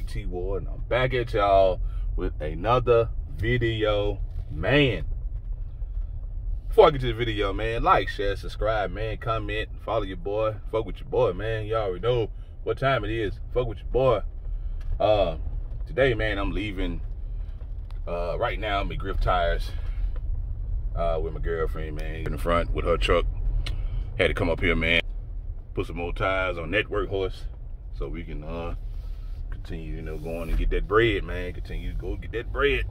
T Ward, and I'm back at y'all with another video, man. Before I get to the video, man, like, share, subscribe, man, comment, follow your boy, fuck with your boy, man. Y'all already know what time it is. Fuck with your boy. Uh, today, man, I'm leaving. Uh, right now, I'm Tires uh, with my girlfriend, man, in the front with her truck. Had to come up here, man put some more tires on that workhorse so we can uh continue you know going and get that bread man. Continue to go get that bread.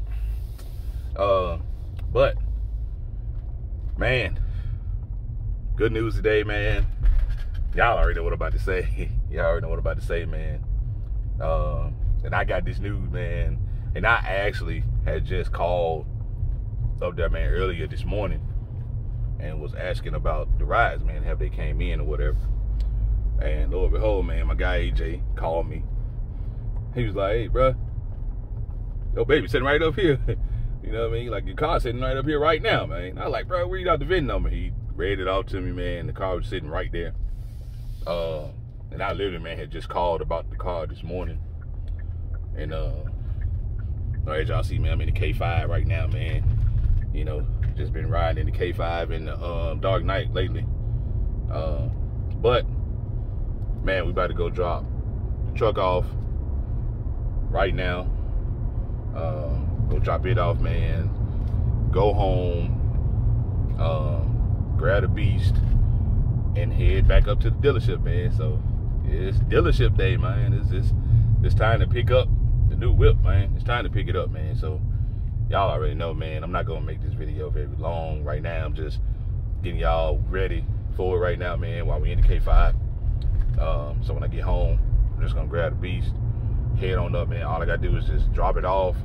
Uh but man good news today man. Y'all already know what i'm about to say. Y'all already know what i'm about to say man. Uh, and i got this news man. And i actually had just called up there man earlier this morning and was asking about the rides man have they came in or whatever. And lo and behold, man, my guy AJ called me. He was like, hey, bro, your baby sitting right up here. you know what I mean? Like your car sitting right up here right now, man. I was like, bro, where you out the VIN number. He read it out to me, man. The car was sitting right there. Uh, and I literally, man, had just called about the car this morning. And uh, as y'all see, man, I'm in the K5 right now, man. You know, just been riding in the K5 in the uh, Dark Knight lately. Uh, but man, we about to go drop the truck off right now. Uh, go drop it off, man. Go home, um, grab a beast, and head back up to the dealership, man. So it's dealership day, man. It's it's it's time to pick up the new whip, man. It's time to pick it up, man. So y'all already know, man. I'm not gonna make this video very long right now. I'm just getting y'all ready for it right now, man. While we in the K5. Um, so when I get home, I'm just gonna grab the beast, head on up, man. All I gotta do is just drop it off,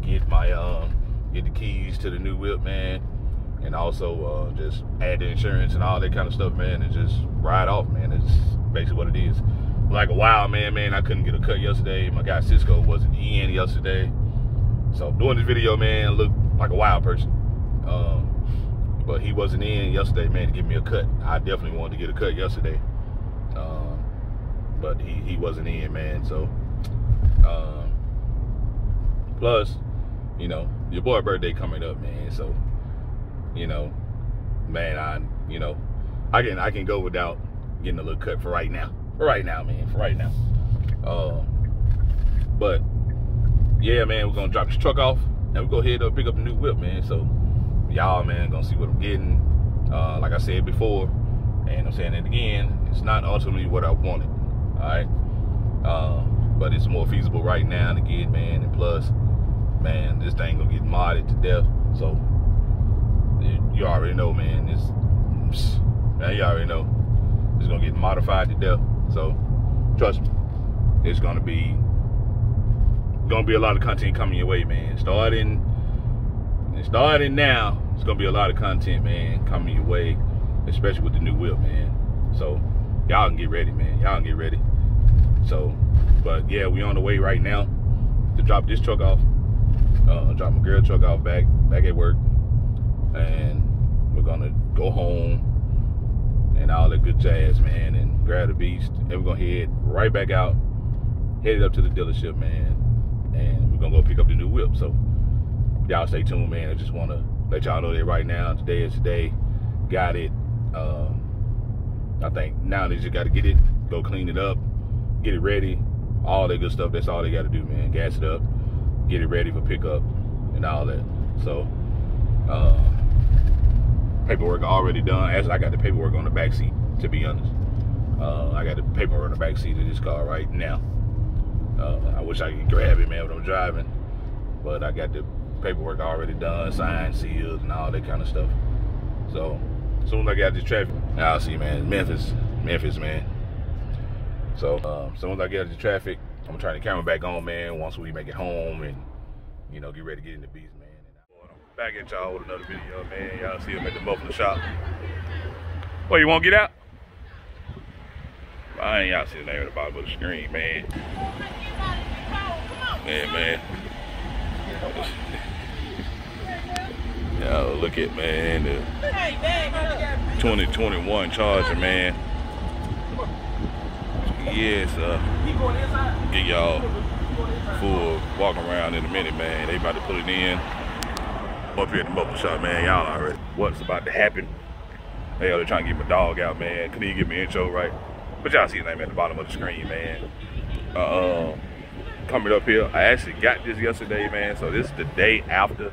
get my um, get the keys to the new whip, man, and also uh, just add the insurance and all that kind of stuff, man, and just ride off, man. It's basically what it is. Like a wild man, man. I couldn't get a cut yesterday. My guy Cisco wasn't in yesterday, so doing this video, man, look like a wild person. Um, but he wasn't in yesterday, man, to give me a cut. I definitely wanted to get a cut yesterday. Um, but he, he wasn't in, man. So, um, plus, you know, your boy birthday coming up, man. So, you know, man, I, you know, I can I can go without getting a little cut for right now. For right now, man. For right now. Um, but yeah, man, we're gonna drop this truck off and we go ahead and pick up a new whip, man. So y'all, man, gonna see what I'm getting. Uh, like I said before, and I'm saying it again, it's not ultimately what I wanted. Alright? Um, but it's more feasible right now to get, man. And plus, man, this thing gonna get modded to death. So you already know, man. It's man, you already know. It's gonna get modified to death. So trust me, it's gonna be gonna be a lot of content coming your way, man. Starting starting now, it's gonna be a lot of content, man, coming your way especially with the new whip, man. So y'all can get ready, man. Y'all can get ready. So, but yeah, we on the way right now to drop this truck off. Uh, drop my girl truck off back back at work, and we're gonna go home and all that good jazz, man, and grab the beast, and we're gonna head right back out, headed up to the dealership, man, and we're gonna go pick up the new whip. So y'all stay tuned, man. I just wanna let y'all know that right now, today is today. Got it um, I think now they just got to get it, go clean it up, get it ready, all that good stuff. That's all they got to do, man. Gas it up, get it ready for pickup, and all that. So, uh, paperwork already done. Actually, I got the paperwork on the back seat. To be honest, uh, I got the paperwork on the back seat of this car right now. Uh, I wish I could grab it, man, when I'm driving, but I got the paperwork already done, signed, sealed, and all that kind of stuff. So soon as I get this traffic, I'll see, man. Memphis, Memphis, man. So, um, soon as I get out of the traffic, I'm gonna turn the camera back on, man. Once we make it home and you know get ready to get in the beast, man. And I'm back at y'all with another video, man. Y'all see him at the Buffalo shop. Well, you won't get out? I ain't y'all see the name at the bottom of the screen, man. Man, man. Y'all look at man the 2021 Charger man. Yes, uh, Get y'all full walk around in a minute, man. They about to put it in. Up here at the muffler shop, man. Y'all already what's about to happen. Hey, They are trying to get my dog out, man. Couldn't even get my intro right. But y'all see his name at the bottom of the screen, man. Uh, um, coming up here, I actually got this yesterday, man. So this is the day after.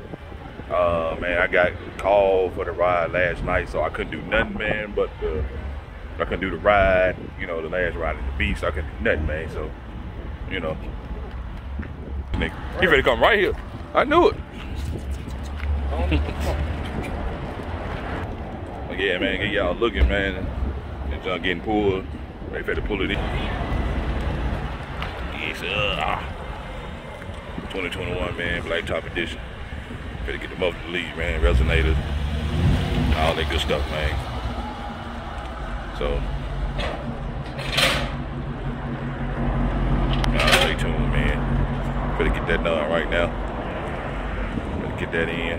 Uh, man, I got called for the ride last night, so I couldn't do nothing, man. But the, I couldn't do the ride, you know, the last ride the beast. I couldn't do nothing, man. So, you know, he ready to come right here. I knew it. yeah, man, get y'all looking, man. John getting pulled. Ready for to pull it in. Yes, uh, 2021, man, Blacktop Edition. Better get the muffler lead, man, resonators, all that good stuff, man. So, y'all stay tuned, man. Better get that done right now. Better get that in.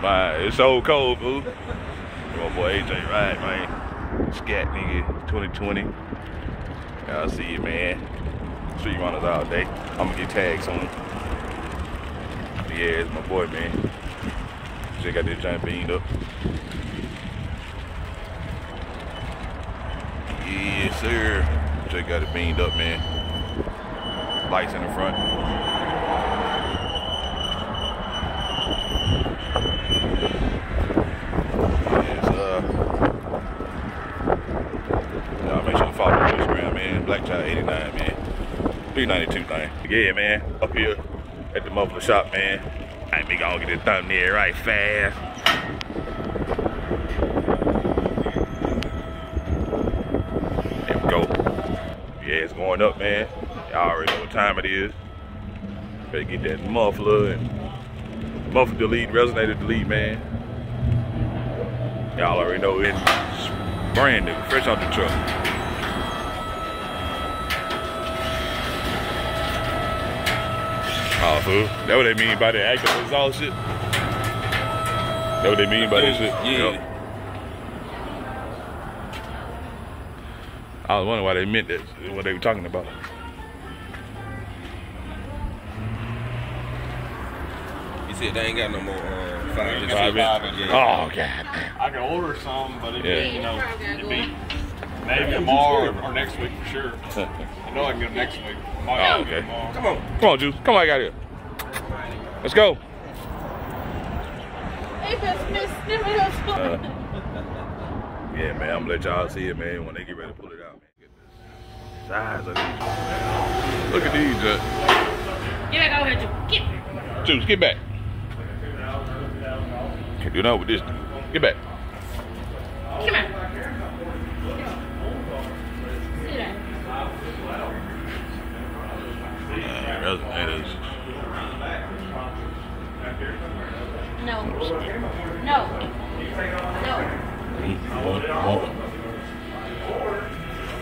My, it's so cold, boo. My boy AJ right, man. Scat nigga, 2020. Y'all see it, man. Street runners all day. I'm gonna get tagged soon. Yeah, it's my boy, man. Just got this giant beamed up. Yes, sir. Just got it beamed up, man. Lights in the front. Yes, uh, y'all make sure to follow me on Instagram, man. Blackchild89, man. 392 thing. Yeah, man. Up here at the muffler shop, man. I ain't be gonna get this thumbnail right fast. There we go. Yeah, it's going up, man. Y'all already know what time it is. Better get that muffler and muffler delete, resonator delete, man. Y'all already know it's brand new, fresh out the truck. Oh, fool. That what they mean by the active exhaust shit? That what they mean by this shit? Yeah. Yep. I was wondering why they meant that, what they were talking about. He said they ain't got no more uh, five Ain't inch. Five five inch. inch. Oh, god damn. I can order some, but it, Yeah. you know, it'd be maybe tomorrow or, or next week for sure. I know I can get them next week. Oh, okay. Come on. Come on, Juice. Come on, I got here. Let's go. Hey, best miss, never else. Uh, yeah, man, I'm gonna let y'all see it, man, when they get ready to pull it out, man. Size of these. Look at these, uh, Get back over here, Ju- Get. Juice, get back. Can't do nothing with this. Get back. Come here. Sit down. Uh, resonators. No. No. No.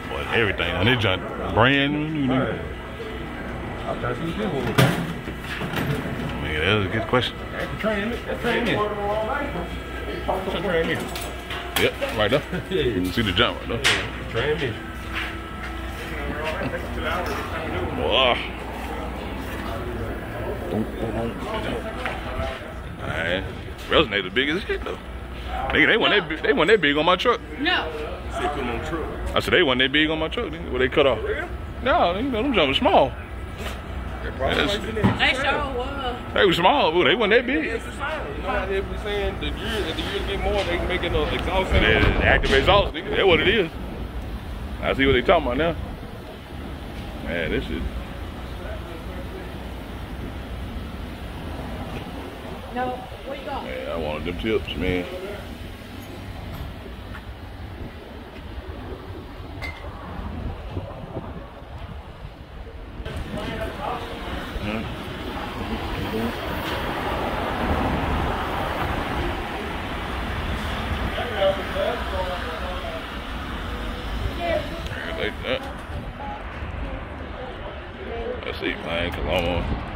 Boy, everything on this junk, brand new. new. I thought you did one. Man, that was a good question. Train it. That train in. That train in. Yep, right there. You can see the jump right there. Train in. Boy. Alright. Resonator big as shit though. Nigga, they want that they want that big on my truck. No. Say come on truck. I said they want that big on my truck. Nigga. What they cut off? No, you know them jumping small. That probably Yes. makes it in. They sure was. They was small, but they wasn't that big. It's the same. You know how they be saying the years, as the years get more, they making an exhaust. And sound? then active exhaust, nigga. That's what it is. I see what they talking about now. Man, this is No. I wanted them tips, man. Like that. Let's see, man. Come on.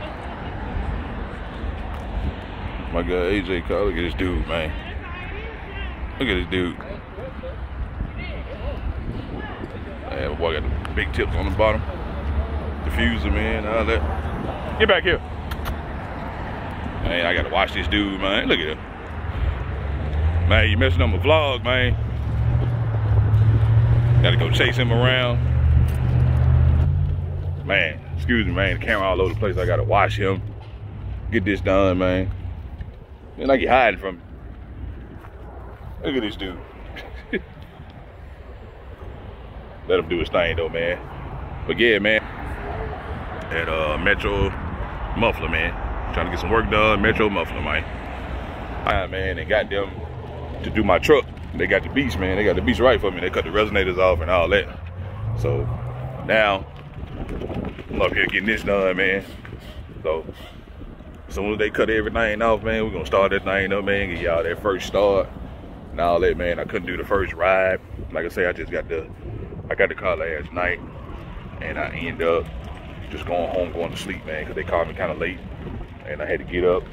My guy AJ look at this dude, man. Look at this dude. Man, boy got the big tips on the bottom. Diffuser, man, all that. Get back here. Man, I gotta watch this dude, man. Look at him. Man, you messing up my vlog, man. Gotta go chase him around. Man, excuse me, man. The camera all over the place. I gotta watch him. Get this done, man. Man, like he hiding from me. Look at this dude. Let him do his thing though, man. But yeah, man. At uh, Metro Muffler, man. Trying to get some work done. Metro Muffler, man. Alright, man, they got them to do my truck. They got the beats, man. They got the beats right for me. They cut the resonators off and all that. So now I'm up here getting this done, man. So soon as they cut everything off, man, we're gonna start that thing up, man. Get y'all that first start and all that, man. I couldn't do the first ride. Like I say, I just got the I got the car last night, and I end up just going home, going to sleep, man, because they called me kind of late, and I had to get up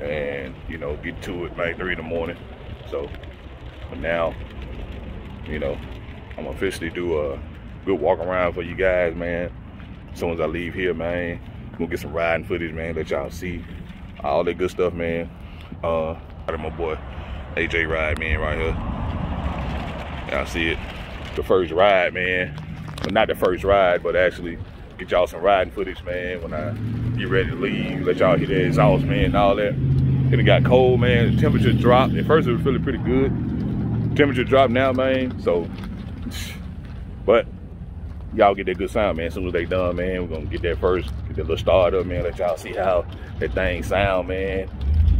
and you know get to it, like three in the morning. So, but now, you know, I'm officially do a good walk around for you guys, man. As soon as I leave here, man, gonna get some riding footage, man. Let y'all see all that good stuff, man. Uh, out of my boy AJ Ride, man, right here. Y'all see it the first ride, man. Well, not the first ride, but actually get y'all some riding footage, man, when I get ready to leave. Let y'all hear the exhaust, man, and all that. Then it got cold, man. The temperature dropped. At first, it was feeling pretty good. Temperature dropped now, man. So, but y'all get that good sound, man. As soon as they done, man, we're gonna get that first, that little start up, man. Let y'all see how that thing sound, man.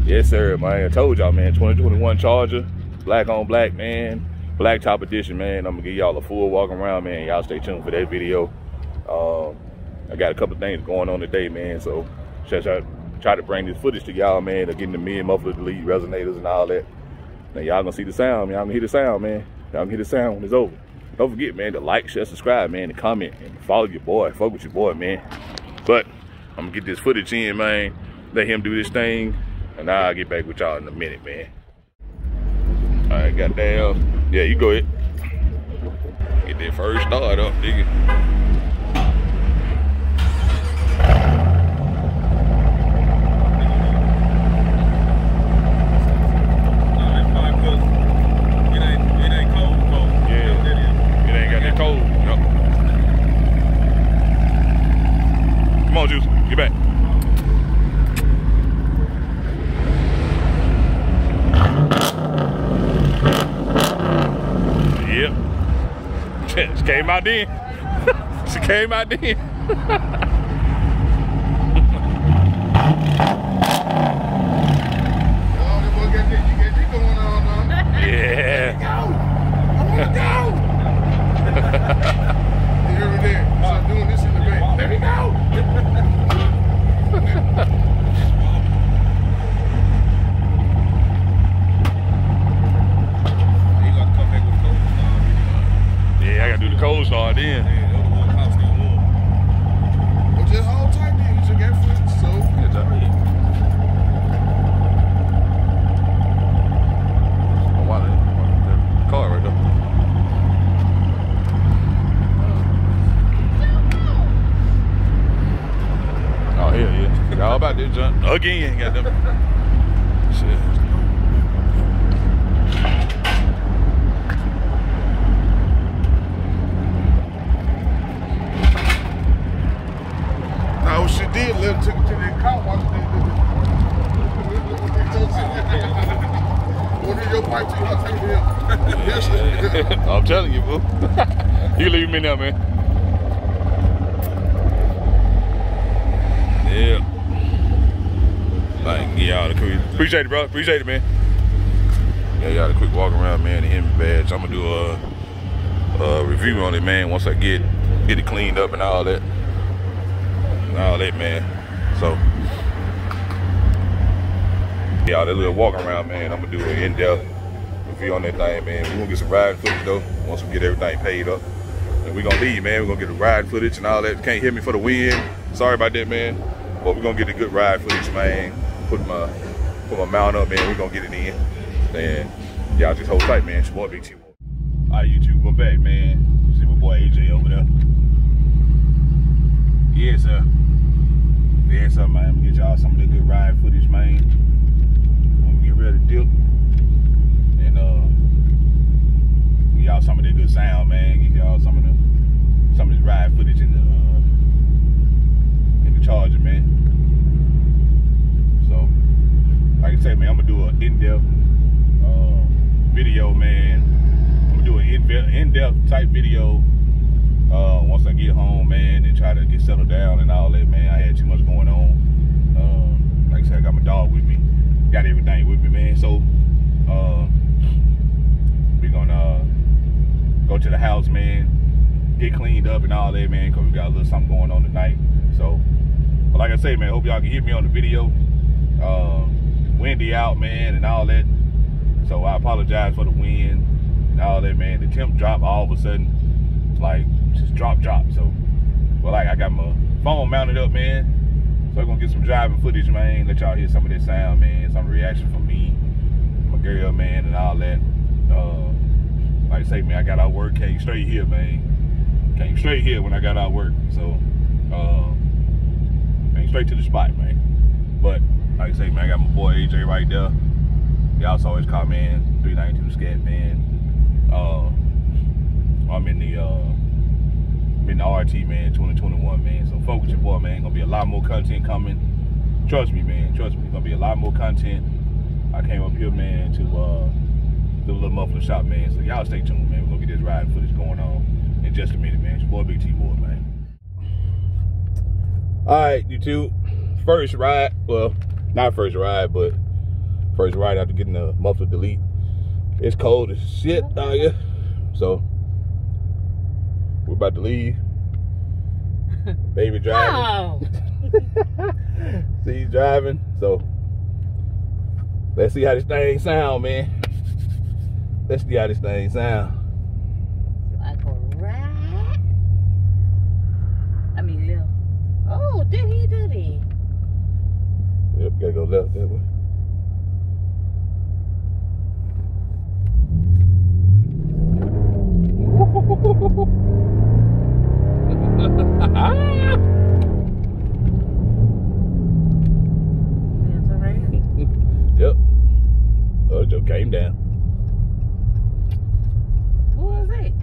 Yes, sir, man. I told y'all, man. 2021 Charger, black on black, man black top edition man i'm gonna give y'all a full walk around man y'all stay tuned for that video um, i got a couple things going on today man so just I try to bring this footage to y'all man of getting the mid muffler delete resonators and all that now y'all gonna see the sound y'all gonna hear the sound man y'all gonna hear the sound when it's over don't forget man to like share subscribe man to comment and follow your boy fuck with your boy man but i'm gonna get this footage in man let him do this thing and i'll get back with y'all in a minute man all right goddamn yeah, you go ahead. Get that first start up, nigga. Juice. Get back. She came out then. she came out then. yeah. I wanna go. you hear me there? So I'm doing this in the back. Let me go. the cold start in. Well, just hold tight then. You should get foot, so. Yeah, that right. Oh, wow, the car right there. Oh, hell yeah. Y'all about to jump again. Got them. Shit. did live took it to the car wash. Order your pipe to you, take yes, I'm telling you, boo. you leave me now, man. Yeah. Like, get y'all a quick. Appreciate it, bro. Appreciate it, man. Yeah, y'all a quick walk around, man. The Hemi badge. I'm gonna do a, a review on it, man. Once I get get it cleaned up and all that and all that, man. So, yeah, that little walk around, man. I'm gonna do an in-depth review on that thing, man. We're gonna get some ride footage though, once we get everything paid up. And we're gonna leave, man. We're gonna get the ride footage and all that. Can't hit me for the wind. Sorry about that, man. But we're gonna get a good ride footage, man. Put my put my mount up, man. We're gonna get it in. And Y'all just hold tight, man. It's your boy Big T. All right, YouTube, I'm back, man. See my boy AJ over there. Yeah, sir. Yeah, sir, man. I'm gonna get y'all some of the good ride footage, man. When we get ready to dip. And uh give y'all some of that good sound, man. Give y'all some of the some of this ride footage in the uh in the charger, man. So like I say, man, I'm gonna do an in-depth uh, video, man. I'm gonna do an in- type video uh, once I get home, man, and try to get settled down and all that, man. I had too much going on. Uh, like I said, I got my dog with me, got everything with me, man. So uh, we're gonna uh, go to the house, man, get cleaned up and all that, man, because we got a little something going on tonight. So, but like I say, man, hope y'all can hear me on the video. Uh, windy out, man, and all that. So I apologize for the wind and all that, man. The temp dropped all of a sudden, like just drop, drop. So, well, like I got my phone mounted up, man. So I'm gonna get some driving footage, man. Let y'all hear some of this sound, man. Some reaction from me, my girl, man, and all that. Uh, like I say, man, I got out work, came straight here, man. Came straight here when I got out work. So, uh, came straight to the spot, man. But like I say, man, I got my boy AJ right there. Y'all always call man 392 Scat man. Uh, I'm in the uh, I'm in the RT man 2021 man. So focus your boy man. Gonna be a lot more content coming. Trust me, man. Trust me. Gonna be a lot more content. I came up here, man, to uh, do a little muffler shop, man. So y'all stay tuned, man. We're gonna get this ride footage going on in just a minute, man. It's your boy Big T Boy, man. All right, you YouTube. First ride, well, not first ride, but first ride after getting the muffler delete. It's cold as shit out here. So we're about to leave. Baby driving. No. See he's driving. So let's see how this thing sound, man. Let's see how this thing sound. I go right. I mean, left. Oh, did he do that? Yep, gotta go left that way. All right. yep. Oh, Joe came down. What was it?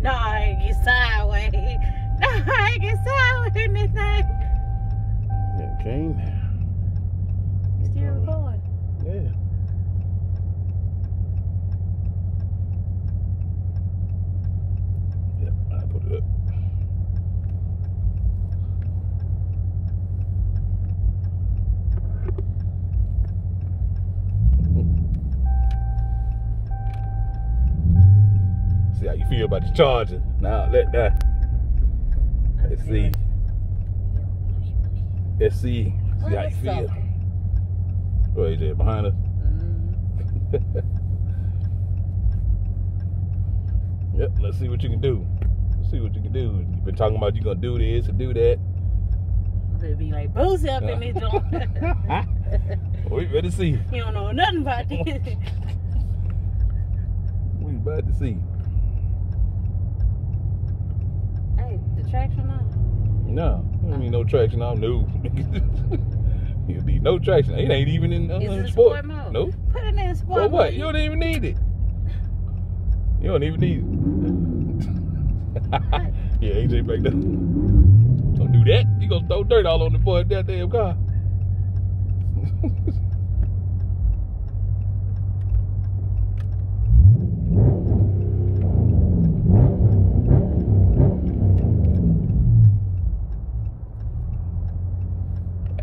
No, I get sideways. No, I get sideways in this thing. Yeah, came down. You still recording? Yeah. Yep, I put it up. See how you feel about the charger. Now let that. Let's see. Let's see. See how you feel. Go AJ behind us. Mm. Yep, let's see what you can do. Let's see what you can do. You've been talking about you gonna do this and do that. Better be like boozy up in this joint. we better see. you don't know nothing about this. We about to see. hey, the traction on. No, I don't need no traction on. No. you need no traction. It ain't even in uh, sport. sport mode? Nope. Put it in sport For what? You don't even need it. You don't even need it. yeah, AJ back there. Don't do that. You gonna throw dirt all on the boy that damn car.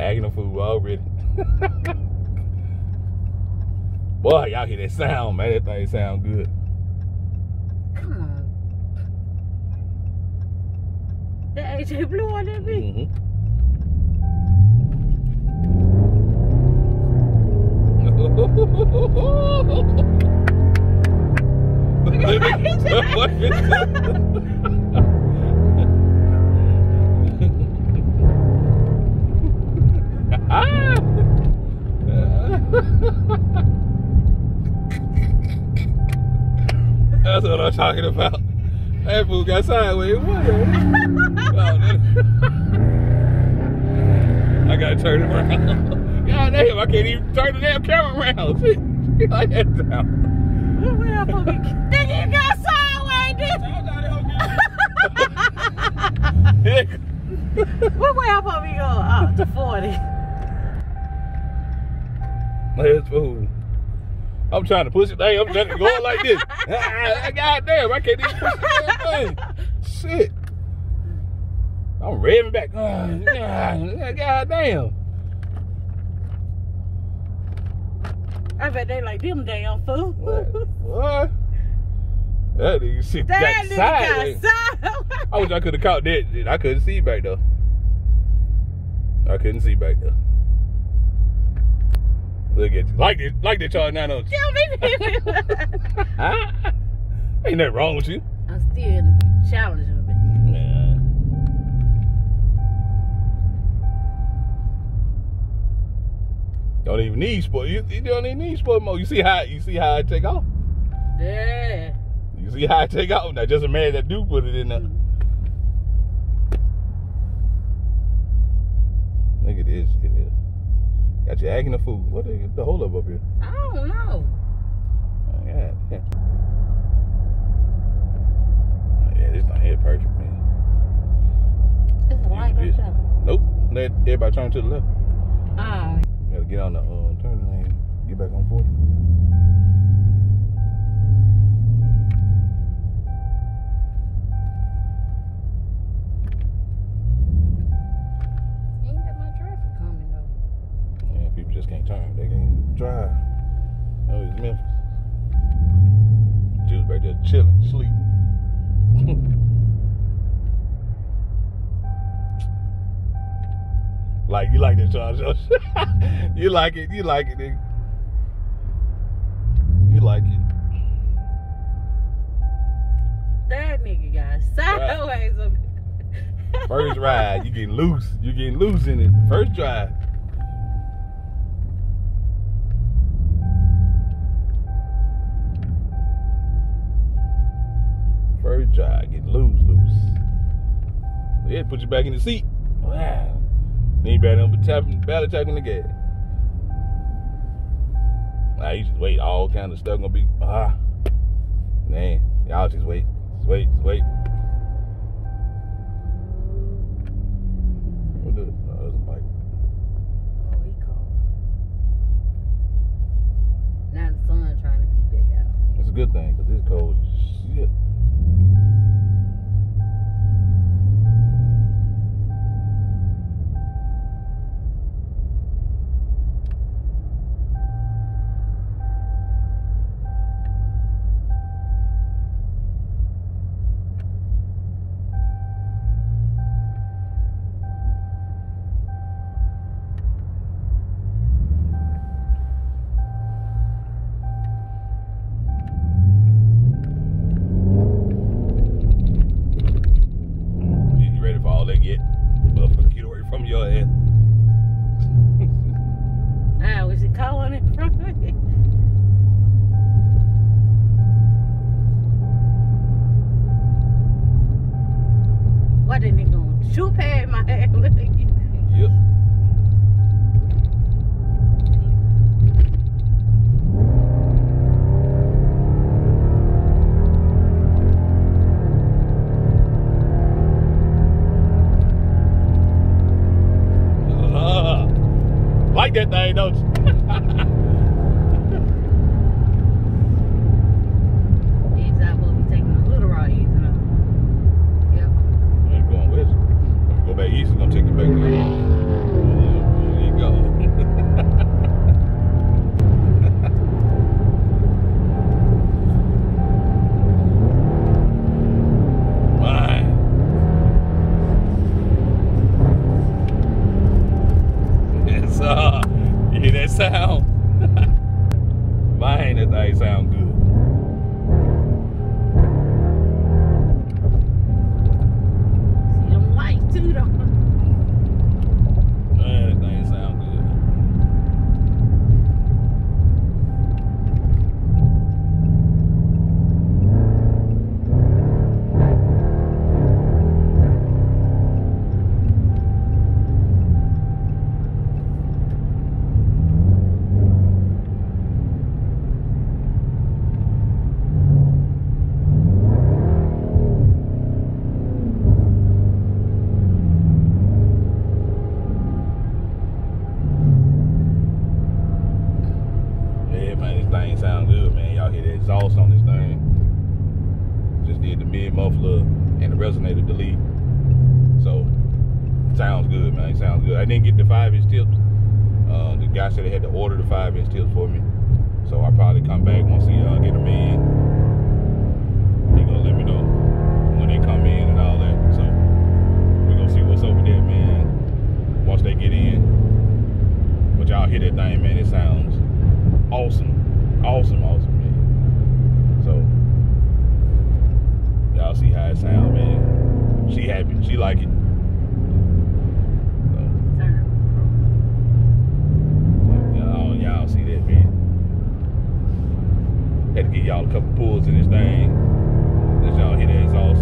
Acting a fool already. Boy, y'all hear that sound, man. That thing sound good. Come on. The AJ Blue one that be? Mm -hmm. what, what, what, Mm-hmm. talking about. That fool got sideways. What? Oh, I gotta turn it around. God damn, I can't even turn the damn camera around. Like that down. What way up on me? Then you got sideways, dude. What way up on me go? Oh, to 40. Let's fool. I'm trying to push it. Hey, I'm trying to go like this. Ah, God damn, I can't even push the damn thing. Shit. I'm revving back. Ah, ah, God damn. I bet they like them damn fool. What? What? That nigga shit That got sideways. got. I wish I could have caught that. I couldn't see back though. I couldn't see back there. Look at you. Like it, like that y'all now don't you? Tell me. Ain't nothing wrong with you. I'm still challenged with it. Nah. Don't even need sport. You, you don't even need sport mode. You see how you see how I take off. Yeah. You see how I take off. Now just a man that do put it in there. Look at this. It is. Got you acting a fool. What the, the hold up up here? I don't know. Oh, yeah, yeah. Oh, yeah, this thing here perfect, man. It's a light there. Nope. Let everybody turn to the left. Oh, You gotta get on the um, turn lane. Get back on 40. you like it? You like it? Nigga. You like it? That nigga got sideways up First ride, you getting loose. You getting loose in it. First drive. First drive, getting loose, loose. Yeah, put you back in the seat. Wow. Then you better be tapping, barely tapping the gas. Nah, you just wait. All kind of stuff gonna be ah. Man, y'all just wait, just wait, just wait. What the? No, that's a bike. Oh, he cold. Now the sun trying to be big out. It's a good thing because it's cold thing sound good, man. Y'all hear the exhaust on this thing. Just did the mid-muffler and the resonator delete. So, sounds good, man. It sounds good. I didn't get the 5-inch tips. Uh, the guy said they had to order the 5-inch tips for me. So, I'll probably come back once he uh, get them in. He gonna let me know when they come in and all that. So, we're gonna see what's over there, man, once they get in. But y'all hear that thing, man. It sounds awesome. Awesome, awesome, man. So y'all see how it sounds, man. She happy. She like it. Y'all, see that, man. Had to give y'all a couple pulls in this thing. Let y'all hear the exhaust.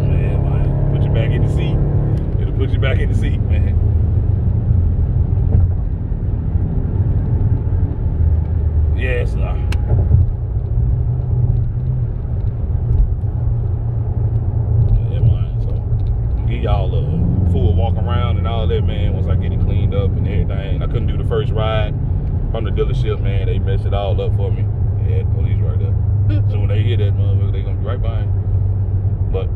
Man, man, put you back in the seat. It'll put you back in the seat, man. Yes, sir. Yeah, man. So I'm give y'all a full walk around and all that, man. Once I get it cleaned up and everything. I couldn't do the first ride from the dealership, man. They messed it all up for me. Yeah, police right there. so when they hear that motherfucker, they gonna be right behind. But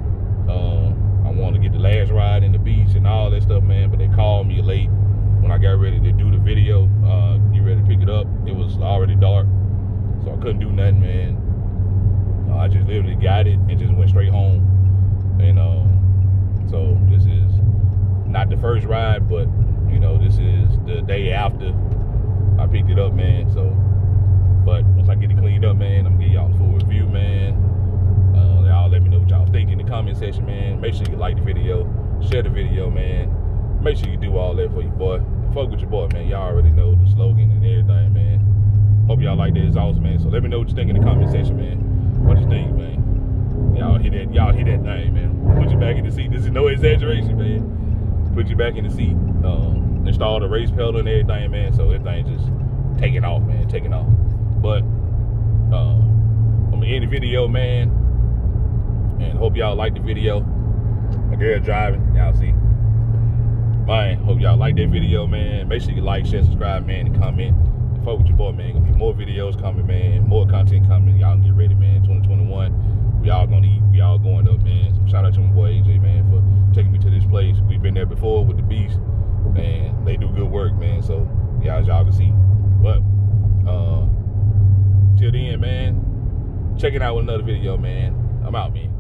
uh, I wanted to get the last ride in the beach and all that stuff, man. But they called me late when I got ready to do the video. Uh, get ready to pick it up. It was already dark, so I couldn't do nothing, man. Uh, I just literally got it and just went straight home. And um, so this is not the first but you know this is the day after I picked it up, man. So, but once I get it cleaned up, man, I'm gonna give y'all a full review, man. Uh, y'all let me know what y'all think in the comment section, man. Make sure you like the video, share the video, man. Make sure you do all that for your boy. Fuck with your boy, man. Y'all already know the slogan and everything, man. Hope y'all like the exhaust, man. So let me know what you think in the comment section, man. What you think, man? Y'all hear that? Y'all hear that thing, man? Put you back in the seat. This is no exaggeration, man. Put you back in the seat. Um, install the race pedal and everything, man. So everything just taking off, man. Taking off. But uh, I'm gonna end the video, man. And hope y'all like the video. My girl driving, y'all see. Man, hope y'all like that video, man. Make sure you like, share, subscribe, man, and comment. And fuck with your boy, man. Gonna be more videos coming, man. More content coming. Y'all get ready, man. 2021. We all gonna eat. We all going up, man. So shout out to my boy AJ, man, for taking me to this been there before with the Beast. and they do good work, man. So y'all, y'all can see. But uh till then, man, check it out with another video, man. I'm out, man.